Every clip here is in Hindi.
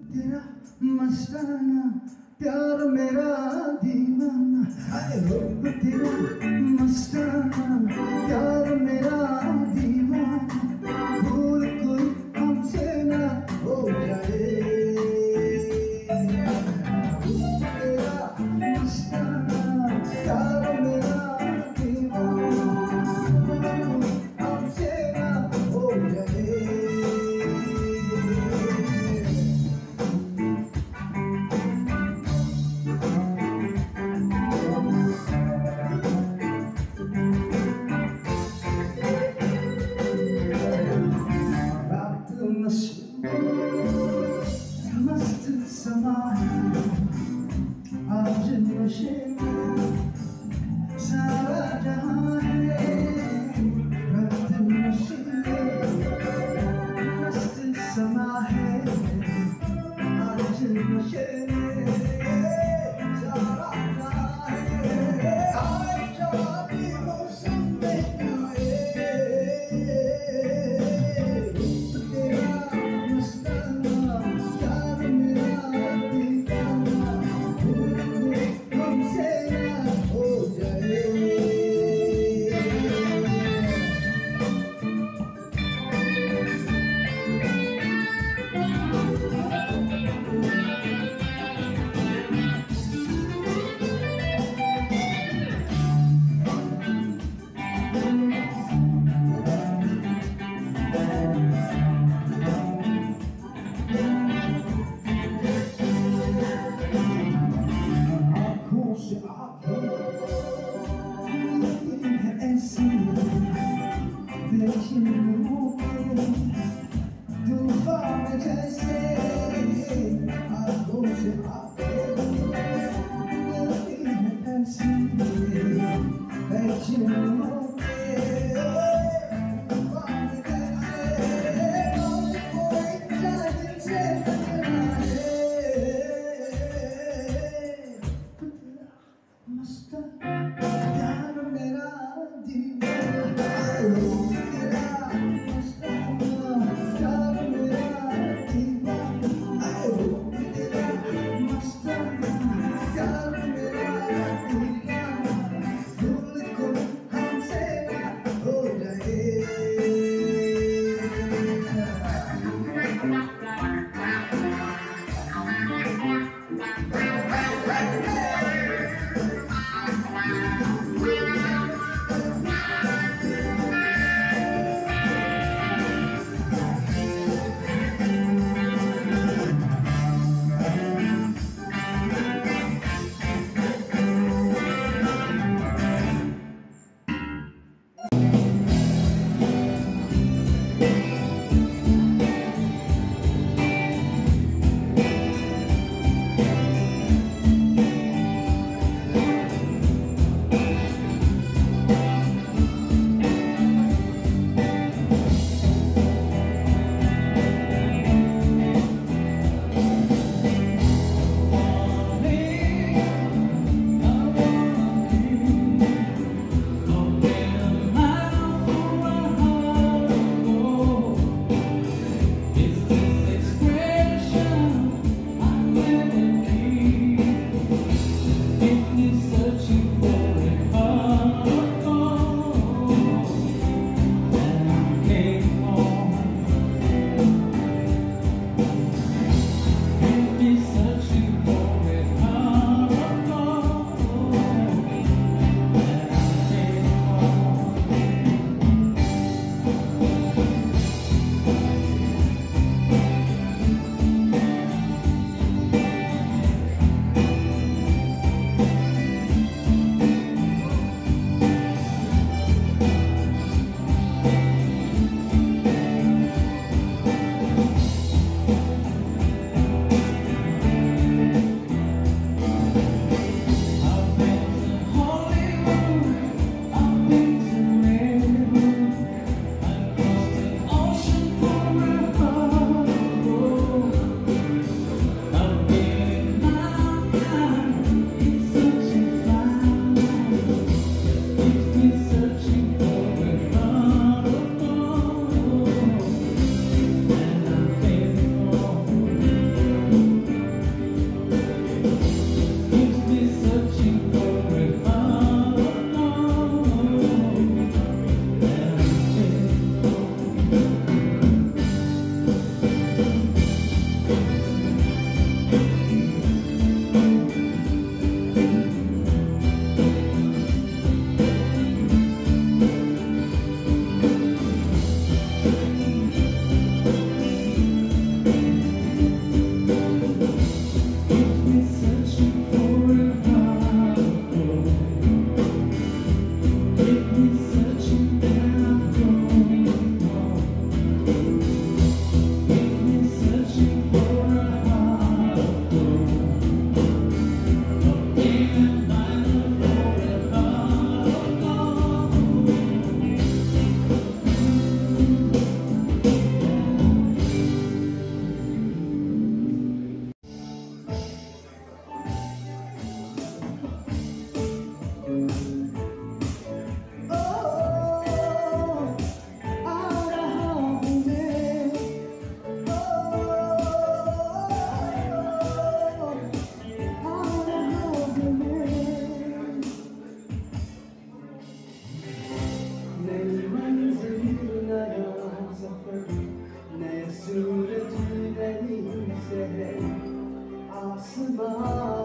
तेरा मस्ताना प्यार मेरा दीवाना। तेरा मस्ताना प्यार मेरा दीवाना। भूल कोई हमसे ना हो जाए। share. Asma.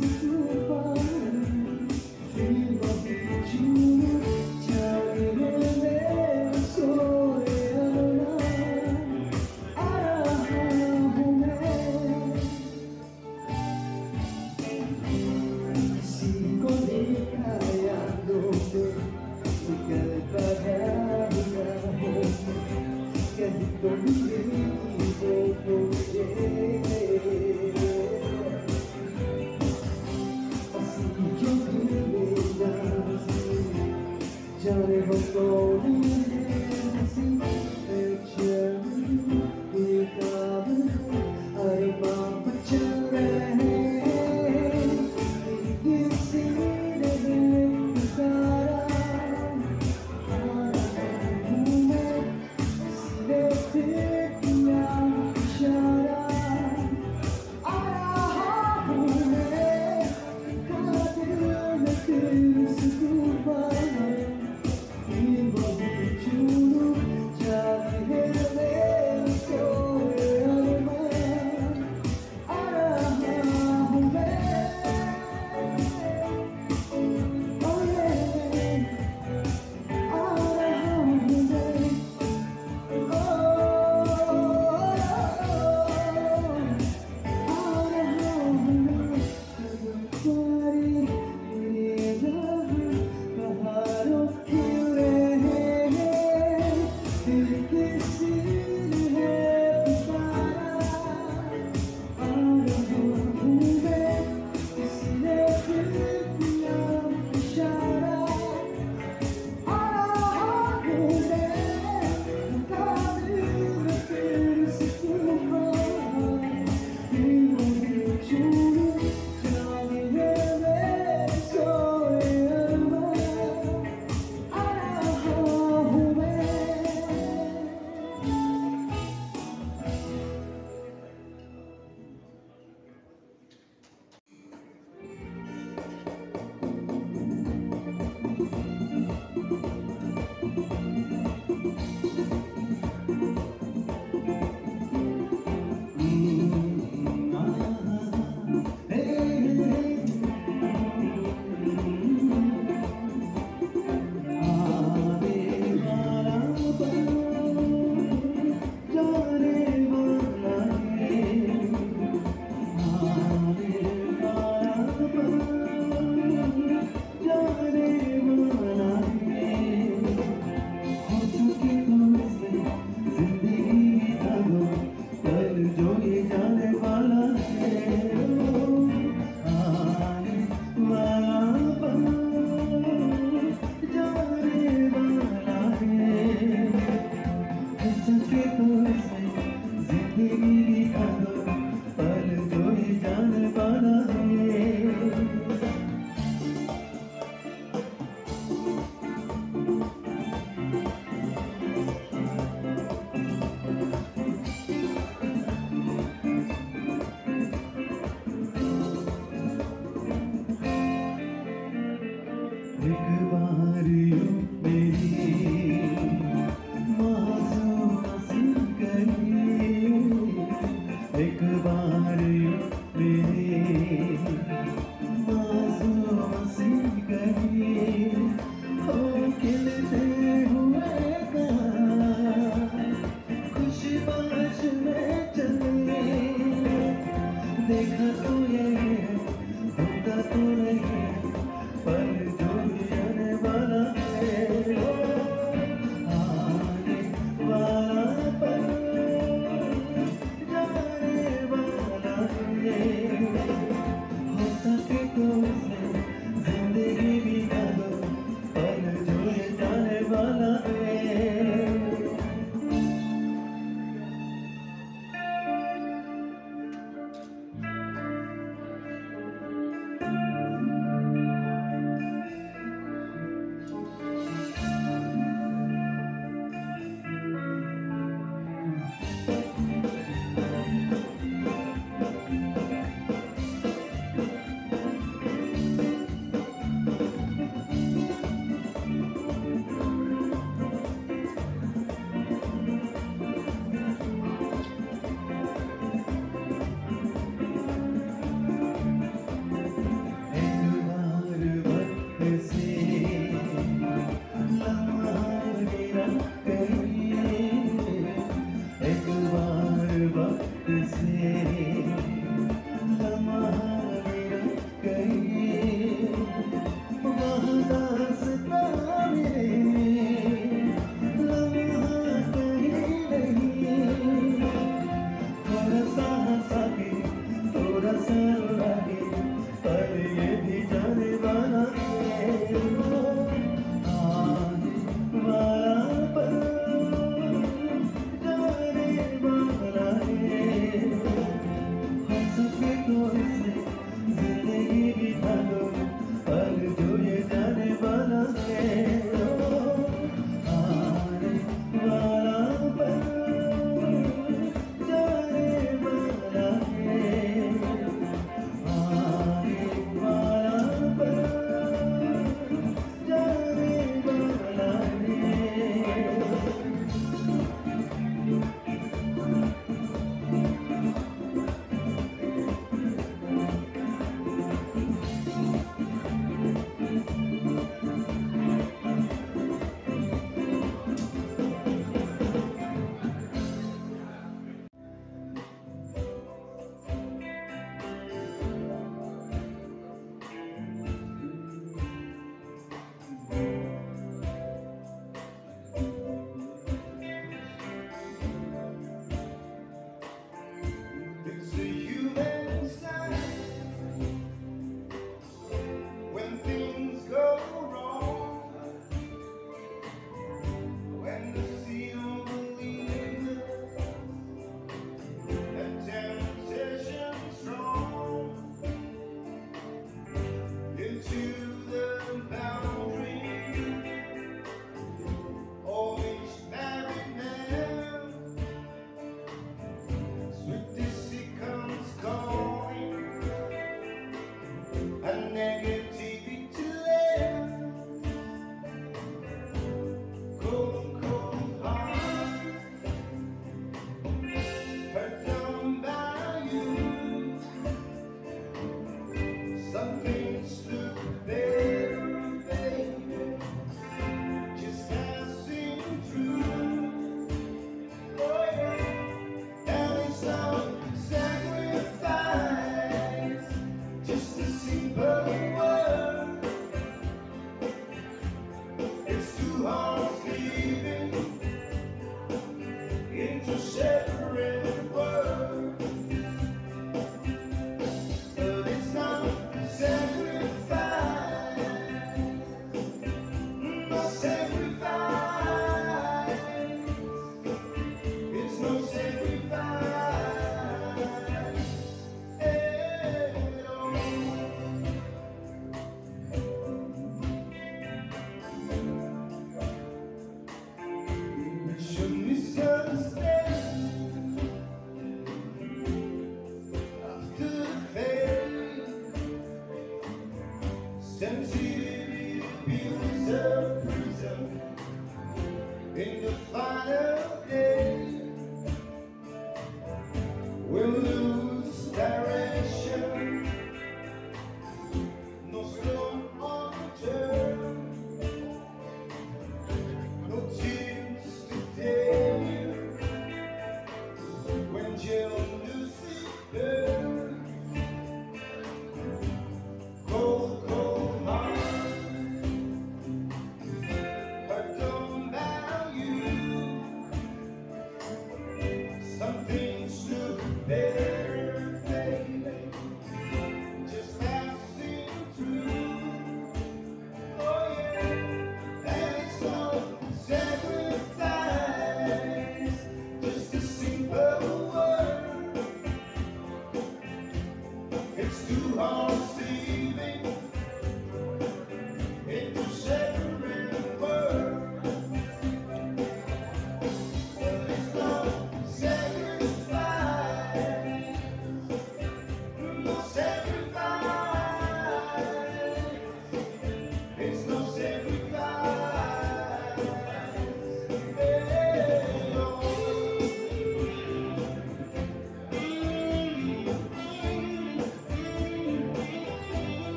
Jesus.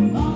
Oh.